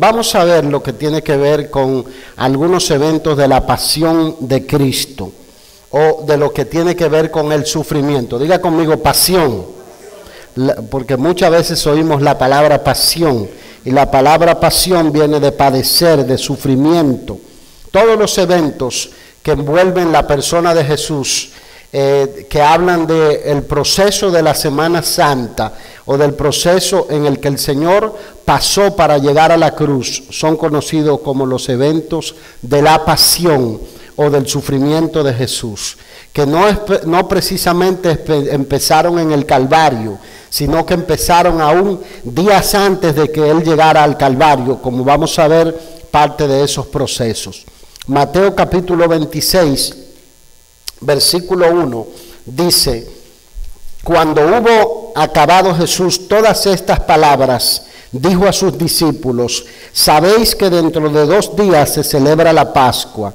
Vamos a ver lo que tiene que ver con algunos eventos de la pasión de Cristo o de lo que tiene que ver con el sufrimiento. Diga conmigo pasión, porque muchas veces oímos la palabra pasión y la palabra pasión viene de padecer, de sufrimiento. Todos los eventos que envuelven la persona de Jesús, eh, que hablan del proceso de la Semana Santa o del proceso en el que el Señor pasó para llegar a la cruz, son conocidos como los eventos de la pasión o del sufrimiento de Jesús, que no, no precisamente empezaron en el Calvario, sino que empezaron aún días antes de que Él llegara al Calvario, como vamos a ver parte de esos procesos. Mateo capítulo 26 versículo 1, dice, cuando hubo acabado Jesús todas estas palabras, dijo a sus discípulos, sabéis que dentro de dos días se celebra la Pascua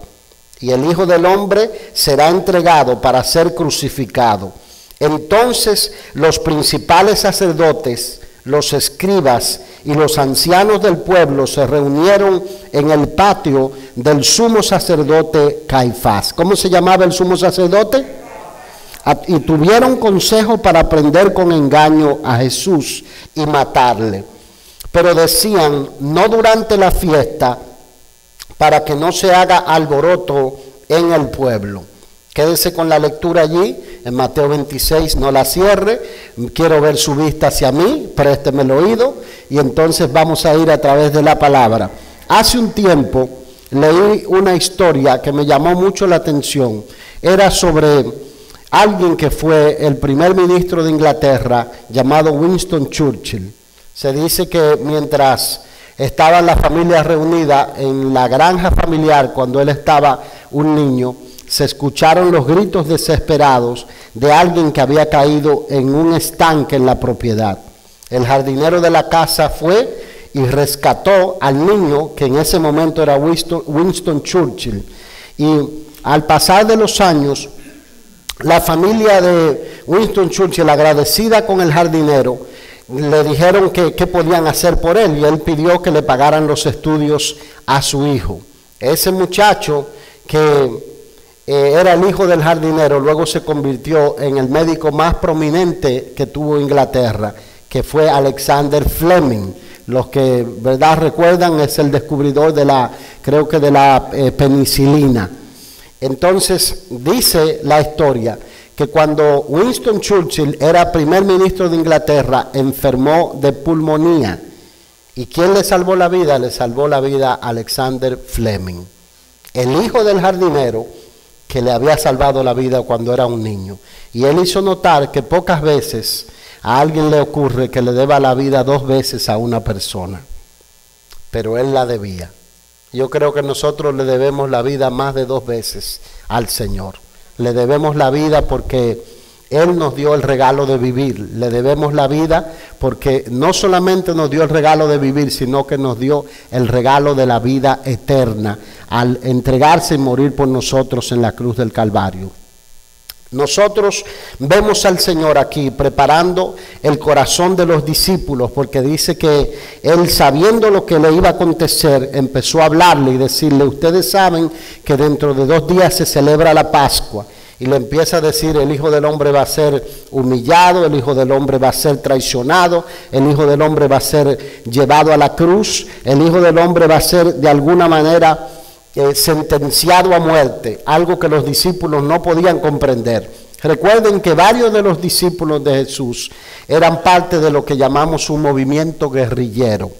y el Hijo del Hombre será entregado para ser crucificado. Entonces los principales sacerdotes, los escribas y los ancianos del pueblo se reunieron en el patio del sumo sacerdote Caifás. ¿Cómo se llamaba el sumo sacerdote? Y tuvieron consejo para prender con engaño a Jesús y matarle. Pero decían, no durante la fiesta, para que no se haga alboroto en el pueblo. Quédese con la lectura allí, en Mateo 26, no la cierre, quiero ver su vista hacia mí, présteme el oído y entonces vamos a ir a través de la palabra. Hace un tiempo leí una historia que me llamó mucho la atención, era sobre alguien que fue el primer ministro de Inglaterra llamado Winston Churchill. Se dice que mientras estaban las familias reunidas en la granja familiar cuando él estaba un niño, se escucharon los gritos desesperados de alguien que había caído en un estanque en la propiedad. El jardinero de la casa fue y rescató al niño, que en ese momento era Winston, Churchill. Y al pasar de los años, la familia de Winston Churchill, agradecida con el jardinero, le dijeron que qué podían hacer por él y él pidió que le pagaran los estudios a su hijo. Ese muchacho que eh, era el hijo del jardinero, luego se convirtió en el médico más prominente que tuvo Inglaterra, que fue Alexander Fleming. Los que, ¿verdad?, recuerdan, es el descubridor de la, creo que de la eh, penicilina. Entonces, dice la historia que cuando Winston Churchill era primer ministro de Inglaterra, enfermó de pulmonía. ¿Y quién le salvó la vida? Le salvó la vida Alexander Fleming, el hijo del jardinero que le había salvado la vida cuando era un niño. Y él hizo notar que pocas veces a alguien le ocurre que le deba la vida dos veces a una persona, pero él la debía. Yo creo que nosotros le debemos la vida más de dos veces al Señor. Le debemos la vida porque Él nos dio el regalo de vivir. Le debemos la vida porque no solamente nos dio el regalo de vivir, sino que nos dio el regalo de la vida eterna al entregarse y morir por nosotros en la cruz del Calvario. Nosotros vemos al Señor aquí preparando el corazón de los discípulos porque dice que Él sabiendo lo que le iba a acontecer empezó a hablarle y decirle, ustedes saben que dentro de dos días se celebra la Pascua y le empieza a decir, el Hijo del Hombre va a ser humillado, el Hijo del Hombre va a ser traicionado, el Hijo del Hombre va a ser llevado a la cruz, el Hijo del Hombre va a ser de alguna manera eh, sentenciado a muerte, algo que los discípulos no podían comprender. Recuerden que varios de los discípulos de Jesús eran parte de lo que llamamos un movimiento guerrillero.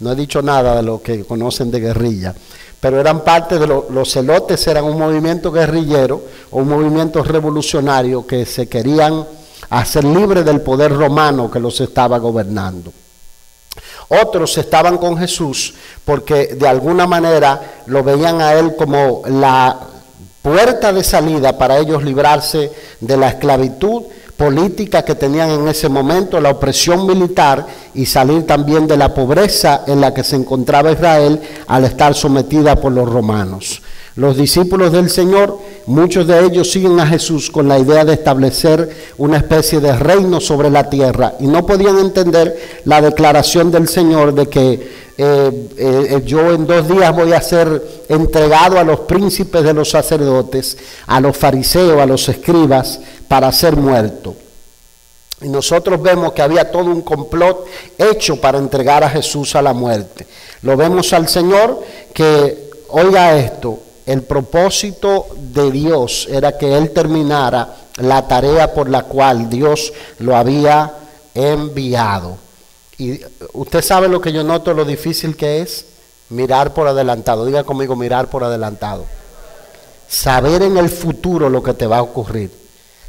No he dicho nada de lo que conocen de guerrilla pero eran parte de los celotes, eran un movimiento guerrillero o un movimiento revolucionario que se querían hacer libres del poder romano que los estaba gobernando. Otros estaban con Jesús porque de alguna manera lo veían a él como la puerta de salida para ellos librarse de la esclavitud política que tenían en ese momento, la opresión militar y salir también de la pobreza en la que se encontraba Israel al estar sometida por los romanos. Los discípulos del Señor muchos de ellos siguen a Jesús con la idea de establecer una especie de reino sobre la tierra y no podían entender la declaración del Señor de que eh, eh, yo en dos días voy a ser entregado a los príncipes de los sacerdotes, a los fariseos, a los escribas, para ser muerto. Y nosotros vemos que había todo un complot hecho para entregar a Jesús a la muerte. Lo vemos al Señor que, oiga esto, el propósito de Dios era que Él terminara la tarea por la cual Dios lo había enviado. Y usted sabe lo que yo noto, lo difícil que es mirar por adelantado. Diga conmigo, mirar por adelantado. Saber en el futuro lo que te va a ocurrir.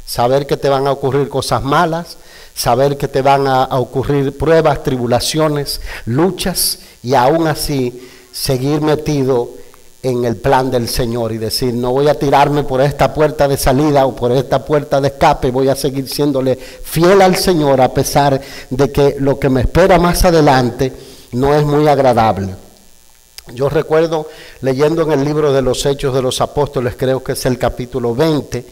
Saber que te van a ocurrir cosas malas, saber que te van a, ocurrir pruebas, tribulaciones, luchas y aún así seguir metido en el plan del Señor y decir, no voy a tirarme por esta puerta de salida o por esta puerta de escape, voy a seguir siéndole fiel al Señor a pesar de que lo que me espera más adelante no es muy agradable. Yo recuerdo leyendo en el libro de los Hechos de los Apóstoles, creo que es el capítulo 20,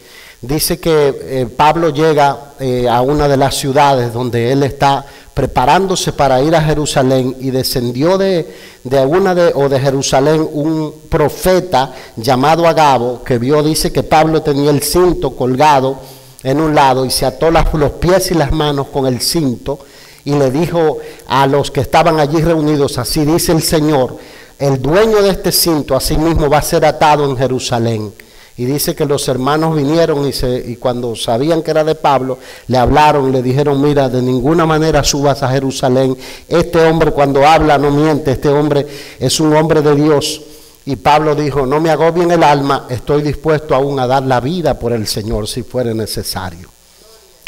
dice que eh, Pablo llega eh, a una de las ciudades donde él está preparándose para ir a Jerusalén y descendió de, de una de, o de Jerusalén un profeta llamado Agabo que vio, dice que Pablo tenía el cinto colgado en un lado y se ató los pies y las manos con el cinto y le dijo a los que estaban allí reunidos, así dice el Señor, el dueño de este cinto asimismo va a ser atado en Jerusalén. Y dice que los hermanos vinieron y, se, y cuando sabían que era de Pablo, le hablaron le dijeron, mira, de ninguna manera subas a Jerusalén. Este hombre cuando habla no miente, este hombre es un hombre de Dios. Y Pablo dijo, no me agobien el alma, estoy dispuesto aún a dar la vida por el Señor si fuere necesario.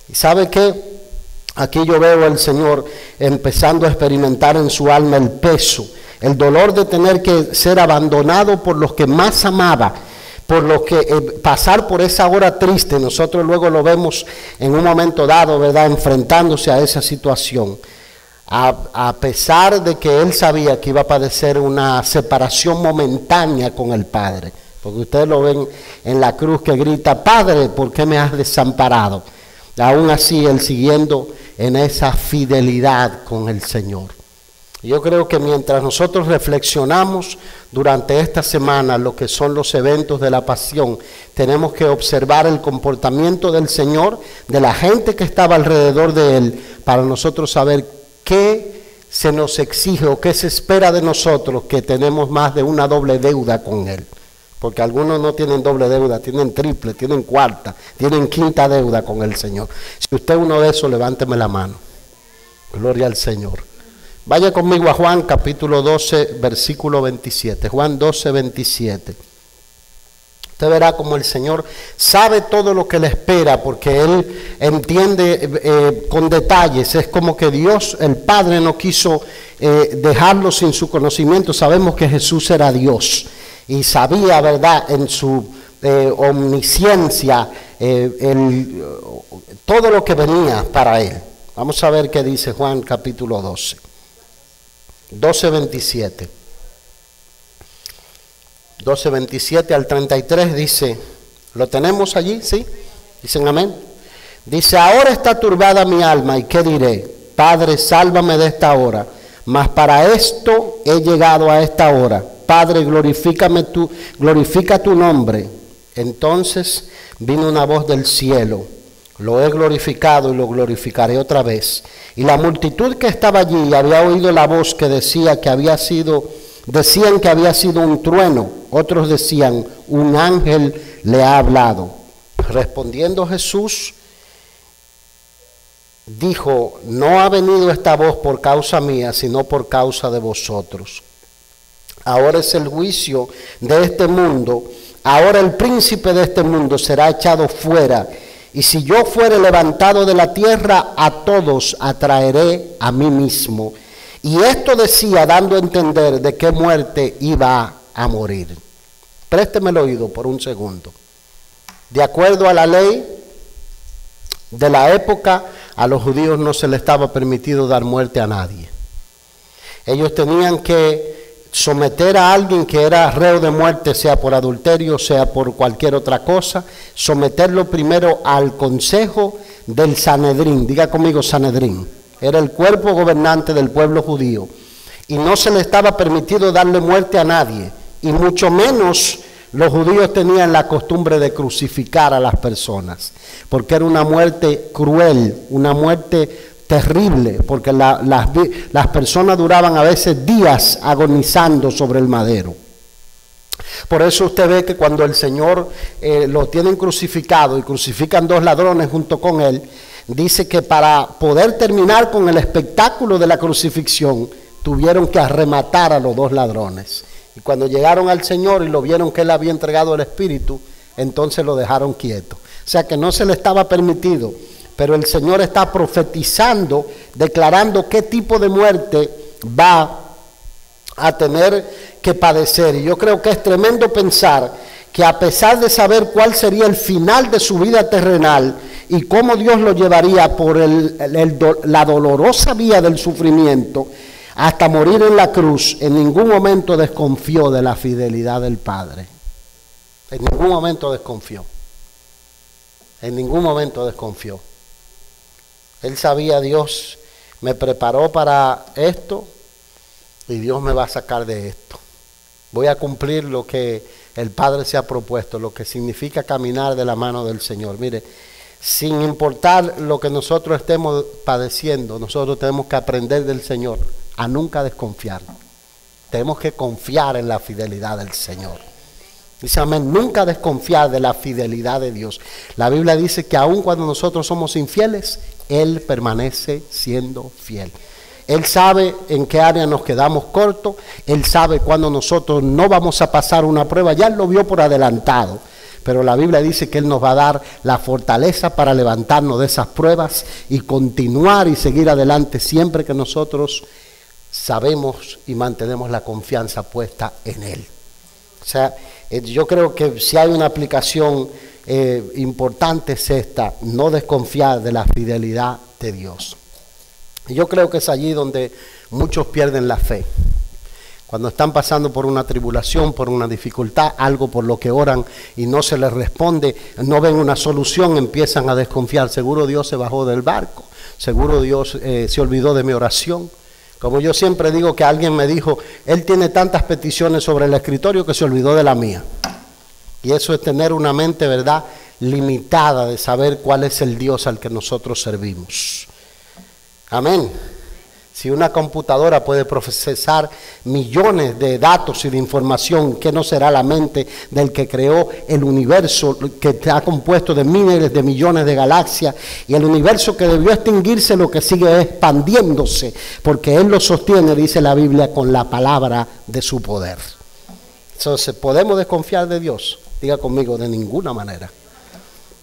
¿Y sabe qué? Aquí yo veo al Señor empezando a experimentar en su alma el peso, el dolor de tener que ser abandonado por los que más amaba por lo que eh, pasar por esa hora triste, nosotros luego lo vemos en un momento dado, ¿verdad?, enfrentándose a esa situación. A, a, pesar de que él sabía que iba a padecer una separación momentánea con el Padre, porque ustedes lo ven en la cruz que grita, Padre, ¿por qué me has desamparado? Aún así, él siguiendo en esa fidelidad con el Señor. Yo creo que mientras nosotros reflexionamos durante esta semana lo que son los eventos de la pasión, tenemos que observar el comportamiento del Señor, de la gente que estaba alrededor de Él, para nosotros saber qué se nos exige o qué se espera de nosotros que tenemos más de una doble deuda con Él. Porque algunos no tienen doble deuda, tienen triple, tienen cuarta, tienen quinta deuda con el Señor. Si usted uno de esos, levánteme la mano. Gloria al Señor. Vaya conmigo a Juan capítulo 12, versículo 27. Juan 12, 27. Usted verá como el Señor sabe todo lo que le espera porque Él entiende eh, con detalles. Es como que Dios, el Padre, no quiso eh, dejarlo sin su conocimiento. Sabemos que Jesús era Dios y sabía, ¿verdad?, en su eh, omnisciencia todo lo que venía para Él. Vamos a ver qué dice Juan capítulo 12. 12.27. 12.27 al 33 dice, ¿lo tenemos allí? ¿Sí? Dicen amén. Dice, ahora está turbada mi alma y qué diré, Padre, sálvame de esta hora, mas para esto he llegado a esta hora. Padre, glorifícame tu, glorifica tu nombre. Entonces vino una voz del cielo lo he glorificado y lo glorificaré otra vez. Y la multitud que estaba allí había oído la voz que decía que había sido, decían que había sido un trueno, otros decían, un ángel le ha hablado. Respondiendo Jesús, dijo, no ha venido esta voz por causa mía, sino por causa de vosotros. Ahora es el juicio de este mundo, ahora el príncipe de este mundo será echado fuera y si yo fuere levantado de la tierra, a todos atraeré a mí mismo. Y esto decía dando a entender de qué muerte iba a morir. Présteme el oído por un segundo. De acuerdo a la ley de la época, a los judíos no se les estaba permitido dar muerte a nadie. Ellos tenían que someter a alguien que era reo de muerte, sea por adulterio, sea por cualquier otra cosa, someterlo primero al consejo del Sanedrín, diga conmigo Sanedrín, era el cuerpo gobernante del pueblo judío, y no se le estaba permitido darle muerte a nadie, y mucho menos los judíos tenían la costumbre de crucificar a las personas, porque era una muerte cruel, una muerte terrible, porque las, personas duraban a veces días agonizando sobre el madero. Por eso usted ve que cuando el Señor eh, lo tienen crucificado y crucifican dos ladrones junto con él, dice que para poder terminar con el espectáculo de la crucifixión, tuvieron que arrematar a los dos ladrones. Y cuando llegaron al Señor y lo vieron que él había entregado el Espíritu, entonces lo dejaron quieto. O sea que no se le estaba permitido pero el Señor está profetizando, declarando qué tipo de muerte va a tener que padecer. Y yo creo que es tremendo pensar que a pesar de saber cuál sería el final de su vida terrenal y cómo Dios lo llevaría por la dolorosa vía del sufrimiento, hasta morir en la cruz, en ningún momento desconfió de la fidelidad del Padre. En ningún momento desconfió. En ningún momento desconfió. Él sabía, Dios me preparó para esto y Dios me va a sacar de esto. Voy a cumplir lo que el Padre se ha propuesto, lo que significa caminar de la mano del Señor. Mire, sin importar lo que nosotros estemos padeciendo, nosotros tenemos que aprender del Señor a nunca desconfiar. Tenemos que confiar en la fidelidad del Señor. Dice amén, nunca desconfiar de la fidelidad de Dios. La Biblia dice que aun cuando nosotros somos infieles, él permanece siendo fiel. Él sabe en qué área nos quedamos cortos, Él sabe cuándo nosotros no vamos a pasar una prueba, ya lo vio por adelantado, pero la Biblia dice que Él nos va a dar la fortaleza para levantarnos de esas pruebas y continuar y seguir adelante siempre que nosotros sabemos y mantenemos la confianza puesta en Él. O sea, eh, yo creo que si hay una aplicación eh, importante es esta, no desconfiar de la fidelidad de Dios. Y yo creo que es allí donde muchos pierden la fe. Cuando están pasando por una tribulación, por una dificultad, algo por lo que oran y no se les responde, no ven una solución, empiezan a desconfiar. Seguro Dios se bajó del barco, seguro Dios eh, se olvidó de mi oración. Como yo siempre digo que alguien me dijo, Él tiene tantas peticiones sobre el escritorio que se olvidó de la mía. Y eso es tener una mente, ¿verdad?, limitada de saber cuál es el Dios al que nosotros servimos. Amén. Si una computadora puede procesar millones de datos y de información, ¿qué no será la mente del que creó el universo que está compuesto de miles de millones de galaxias y el universo que debió extinguirse lo que sigue expandiéndose, porque Él lo sostiene, dice la Biblia, con la palabra de su poder. Entonces, ¿podemos desconfiar de Dios? Diga conmigo, de ninguna manera.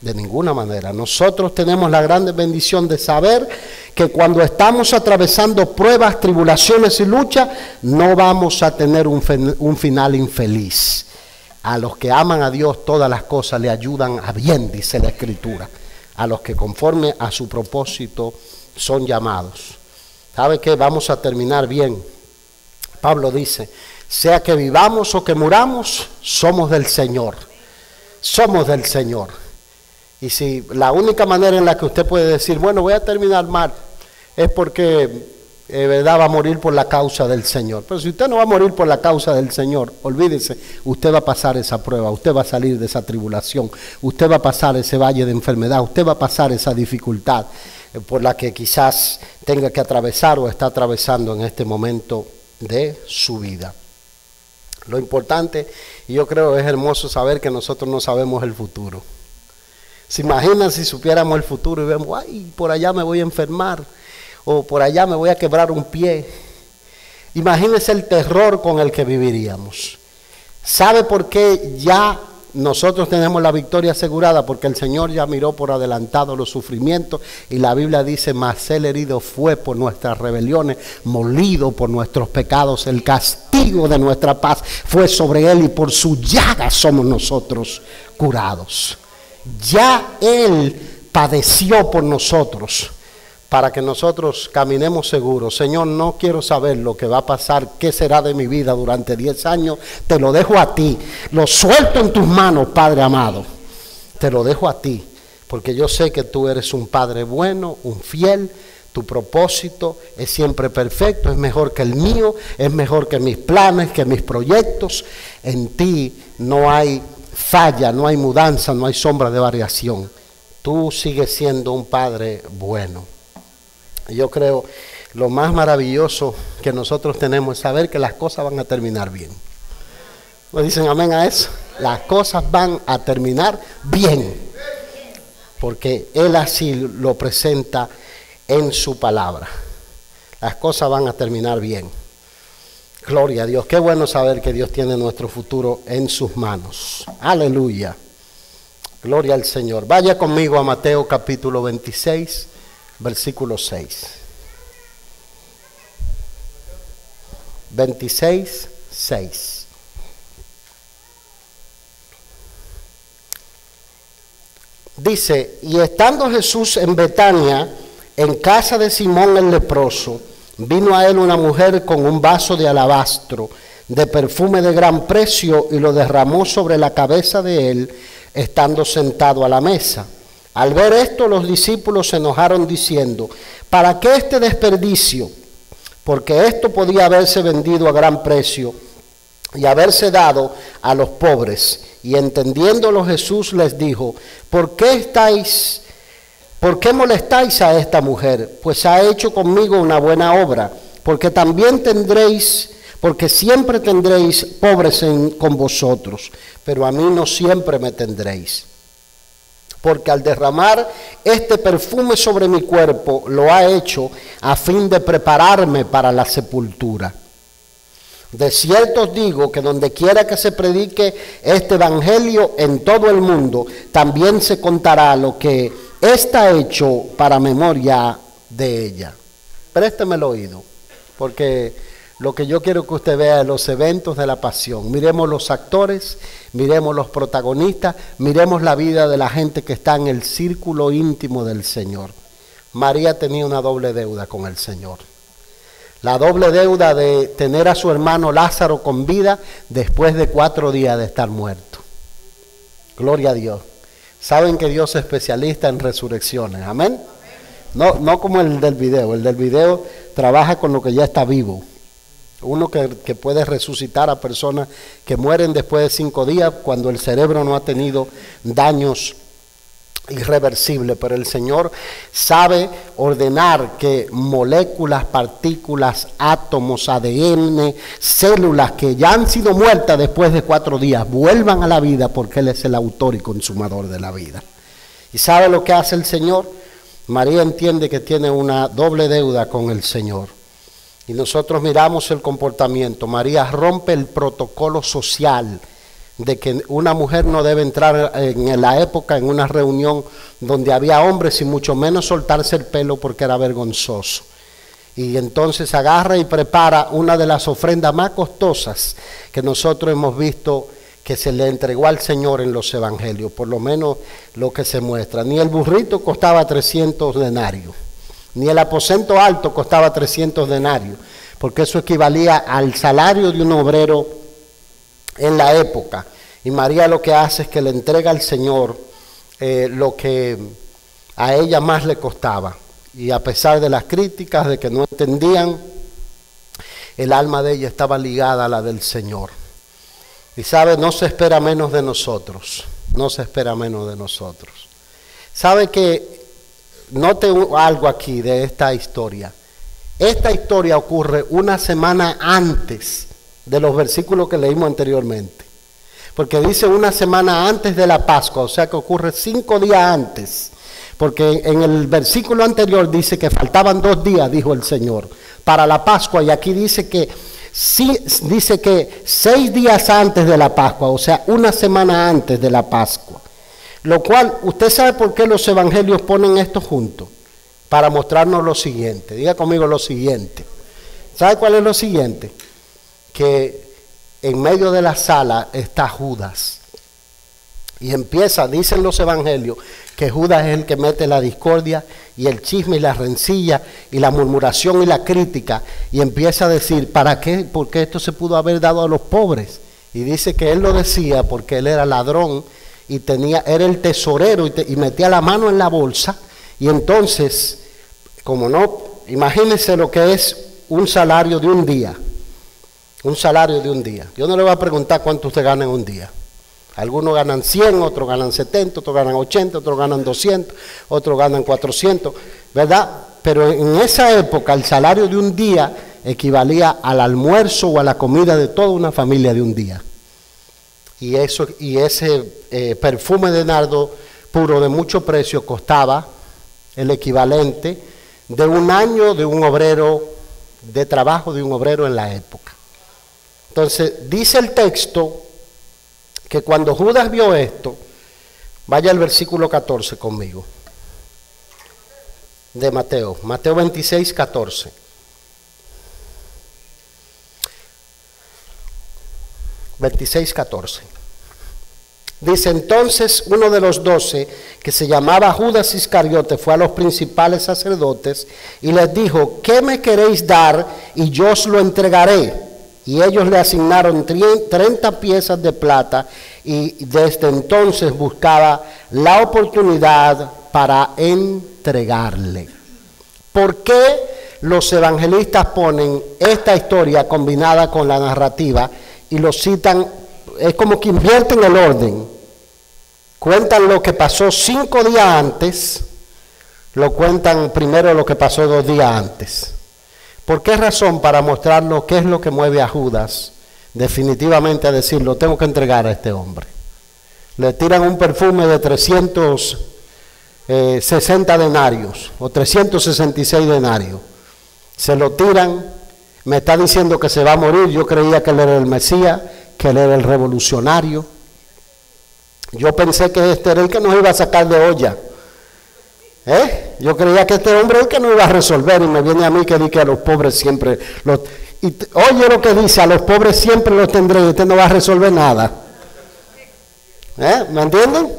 De ninguna manera. Nosotros tenemos la grande bendición de saber que cuando estamos atravesando pruebas, tribulaciones y luchas, no vamos a tener un, final infeliz. A los que aman a Dios todas las cosas le ayudan a bien, dice la Escritura. A los que conforme a su propósito son llamados. ¿Sabe qué? Vamos a terminar bien. Pablo dice, sea que vivamos o que muramos, somos del Señor. Somos del Señor. Y si la única manera en la que usted puede decir, bueno, voy a terminar mal, es porque eh, verdad va a morir por la causa del Señor. Pero si usted no va a morir por la causa del Señor, olvídese, usted va a pasar esa prueba, usted va a salir de esa tribulación, usted va a pasar ese valle de enfermedad, usted va a pasar esa dificultad eh, por la que quizás tenga que atravesar o está atravesando en este momento de su vida. Lo importante, y yo creo es hermoso saber que nosotros no sabemos el futuro. ¿Se imaginan si supiéramos el futuro y vemos, ay, por allá me voy a enfermar, o por allá me voy a quebrar un pie? Imagínense el terror con el que viviríamos. ¿Sabe por qué ya nosotros tenemos la victoria asegurada porque el Señor ya miró por adelantado los sufrimientos y la Biblia dice, mas el herido fue por nuestras rebeliones, molido por nuestros pecados, el castigo de nuestra paz fue sobre él y por su llaga somos nosotros curados. Ya él padeció por nosotros para que nosotros caminemos seguros. Señor, no quiero saber lo que va a pasar, qué será de mi vida durante 10 años. Te lo dejo a ti. Lo suelto en tus manos, Padre amado. Te lo dejo a ti, porque yo sé que tú eres un Padre bueno, un fiel. Tu propósito es siempre perfecto, es mejor que el mío, es mejor que mis planes, que mis proyectos. En ti no hay falla, no hay mudanza, no hay sombra de variación. Tú sigues siendo un Padre bueno. Yo creo lo más maravilloso que nosotros tenemos es saber que las cosas van a terminar bien. ¿No dicen amén a eso? Las cosas van a terminar bien. Porque Él así lo presenta en su palabra. Las cosas van a terminar bien. Gloria a Dios. Qué bueno saber que Dios tiene nuestro futuro en sus manos. Aleluya. Gloria al Señor. Vaya conmigo a Mateo capítulo 26 versículo 6. 26, 6. Dice, y estando Jesús en Betania, en casa de Simón el leproso, vino a él una mujer con un vaso de alabastro de perfume de gran precio y lo derramó sobre la cabeza de él, estando sentado a la mesa. Al ver esto, los discípulos se enojaron diciendo, ¿para qué este desperdicio? Porque esto podía haberse vendido a gran precio y haberse dado a los pobres. Y entendiéndolo Jesús les dijo, ¿por qué estáis, por qué molestáis a esta mujer? Pues ha hecho conmigo una buena obra, porque también tendréis, porque siempre tendréis pobres con vosotros, pero a mí no siempre me tendréis porque al derramar este perfume sobre mi cuerpo lo ha hecho a fin de prepararme para la sepultura. De cierto os digo que donde quiera que se predique este evangelio en todo el mundo, también se contará lo que está hecho para memoria de ella. Présteme el oído, porque lo que yo quiero que usted vea es los eventos de la pasión. Miremos los actores, miremos los protagonistas, miremos la vida de la gente que está en el círculo íntimo del Señor. María tenía una doble deuda con el Señor. La doble deuda de tener a su hermano Lázaro con vida después de cuatro días de estar muerto. Gloria a Dios. Saben que Dios es especialista en resurrecciones. Amén. No, no como el del video. El del video trabaja con lo que ya está vivo uno que, puede resucitar a personas que mueren después de cinco días cuando el cerebro no ha tenido daños irreversibles, pero el Señor sabe ordenar que moléculas, partículas, átomos, ADN, células que ya han sido muertas después de cuatro días vuelvan a la vida porque Él es el autor y consumador de la vida. ¿Y sabe lo que hace el Señor? María entiende que tiene una doble deuda con el Señor. Y nosotros miramos el comportamiento. María rompe el protocolo social de que una mujer no debe entrar en la época en una reunión donde había hombres y mucho menos soltarse el pelo porque era vergonzoso. Y entonces agarra y prepara una de las ofrendas más costosas que nosotros hemos visto que se le entregó al Señor en los evangelios, por lo menos lo que se muestra. Ni el burrito costaba 300 denarios ni el aposento alto costaba 300 denarios, porque eso equivalía al salario de un obrero en la época. Y María lo que hace es que le entrega al Señor eh, lo que a ella más le costaba. Y a pesar de las críticas, de que no entendían, el alma de ella estaba ligada a la del Señor. Y sabe, no se espera menos de nosotros, no se espera menos de nosotros. Sabe que note algo aquí de esta historia. Esta historia ocurre una semana antes de los versículos que leímos anteriormente. Porque dice una semana antes de la Pascua, o sea que ocurre cinco días antes. Porque en el versículo anterior dice que faltaban dos días, dijo el Señor, para la Pascua. Y aquí dice que, sí, dice que seis días antes de la Pascua, o sea, una semana antes de la Pascua. Lo cual, usted sabe por qué los evangelios ponen esto junto. Para mostrarnos lo siguiente. Diga conmigo lo siguiente. ¿Sabe cuál es lo siguiente? Que en medio de la sala está Judas. Y empieza, dicen los evangelios, que Judas es el que mete la discordia y el chisme y la rencilla y la murmuración y la crítica y empieza a decir, ¿para qué? Porque esto se pudo haber dado a los pobres. Y dice que él lo decía porque él era ladrón y tenía, era el tesorero y, y metía la mano en la bolsa y entonces, como no, imagínense lo que es un salario de un día, un salario de un día. Yo no le voy a preguntar cuánto usted gana en un día. Algunos ganan 100, otros ganan 70, otros ganan 80, otros ganan 200, otros ganan 400, ¿verdad? Pero en esa época el salario de un día equivalía al almuerzo o a la comida de toda una familia de un día. Y, eso, y ese eh, perfume de nardo puro de mucho precio costaba el equivalente de un año de un obrero, de trabajo de un obrero en la época. Entonces, dice el texto que cuando Judas vio esto, vaya al versículo 14 conmigo, de Mateo, Mateo 26, 14. Veintiséis, catorce. Dice entonces uno de los doce, que se llamaba Judas Iscariote, fue a los principales sacerdotes y les dijo, ¿qué me queréis dar y yo os lo entregaré? Y ellos le asignaron 30 piezas de plata y desde entonces buscaba la oportunidad para entregarle. ¿Por qué los evangelistas ponen esta historia combinada con la narrativa y lo citan? Es como que invierten el orden. Cuentan lo que pasó cinco días antes, lo cuentan primero lo que pasó dos días antes. ¿Por qué razón? Para mostrarnos qué es lo que mueve a Judas definitivamente a decir, lo tengo que entregar a este hombre. Le tiran un perfume de 360 eh, denarios o 366 denarios. Se lo tiran, me está diciendo que se va a morir. Yo creía que él era el Mesías, que él era el revolucionario. Yo pensé que este era el que nos iba a sacar de olla. ¿Eh? Yo creía que este hombre es el que no iba a resolver y me viene a mí que dice que a los pobres siempre los... Y oye lo que dice, a los pobres siempre los tendré y usted no va a resolver nada. ¿Eh? ¿Me entienden?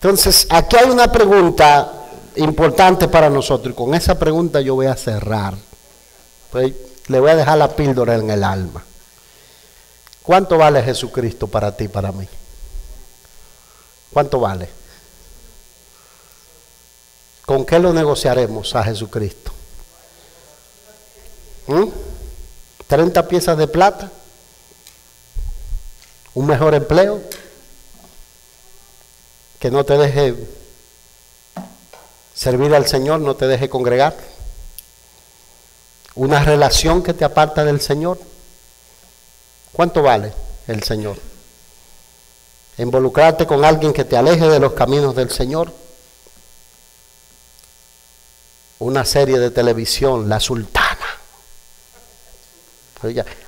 Entonces, aquí hay una pregunta importante para nosotros y con esa pregunta yo voy a cerrar. Le voy a dejar la píldora en el alma. ¿Cuánto vale Jesucristo para ti para mí? ¿Cuánto vale? ¿Con qué lo negociaremos a Jesucristo? ¿Mm? ¿30 piezas de plata? ¿Un mejor empleo? Que no te deje servir al Señor, no te deje congregar. Una relación que te aparta del Señor. ¿Cuánto vale el Señor? Involucrarte con alguien que te aleje de los caminos del Señor una serie de televisión, La Sultana.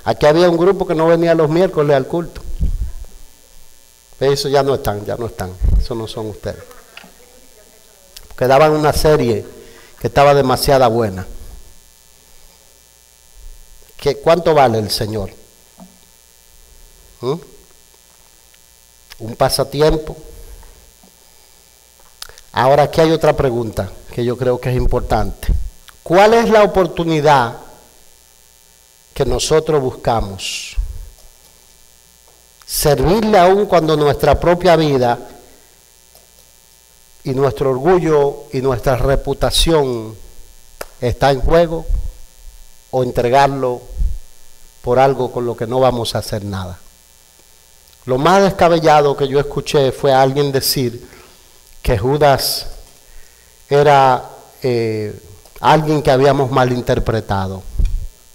Aquí había un grupo que no venía los miércoles al culto. Eso ya no están, ya no están. Eso no son ustedes. Porque daban una serie que estaba demasiada buena. ¿Qué, ¿Cuánto vale el Señor? ¿Mm? Un pasatiempo. Ahora aquí hay otra pregunta que yo creo que es importante. ¿Cuál es la oportunidad que nosotros buscamos? Servirle aún cuando nuestra propia vida y nuestro orgullo y nuestra reputación está en juego o entregarlo por algo con lo que no vamos a hacer nada. Lo más descabellado que yo escuché fue a alguien decir que Judas era eh, alguien que habíamos malinterpretado,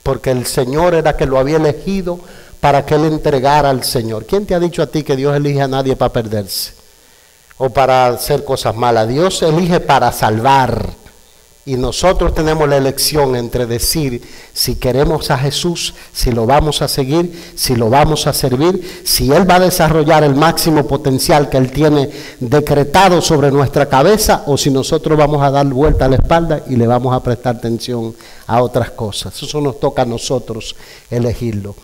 porque el Señor era que lo había elegido para que él entregara al Señor. ¿Quién te ha dicho a ti que Dios elige a nadie para perderse o para hacer cosas malas? Dios elige para salvar. Y nosotros tenemos la elección entre decir si queremos a Jesús, si lo vamos a seguir, si lo vamos a servir, si Él va a desarrollar el máximo potencial que Él tiene decretado sobre nuestra cabeza o si nosotros vamos a dar vuelta a la espalda y le vamos a prestar atención a otras cosas. Eso nos toca a nosotros elegirlo.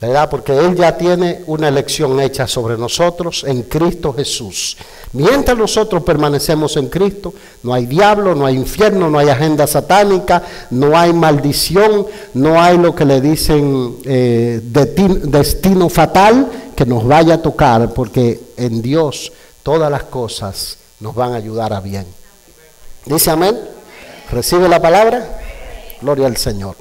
¿Verdad? Porque Él ya tiene una elección hecha sobre nosotros en Cristo Jesús. Mientras nosotros permanecemos en Cristo, no hay diablo, no hay infierno, no hay agenda satánica, no hay maldición, no hay lo que le dicen eh, destino fatal que nos vaya a tocar, porque en Dios todas las cosas nos van a ayudar a bien. Dice amén. Recibe la palabra. Gloria al Señor.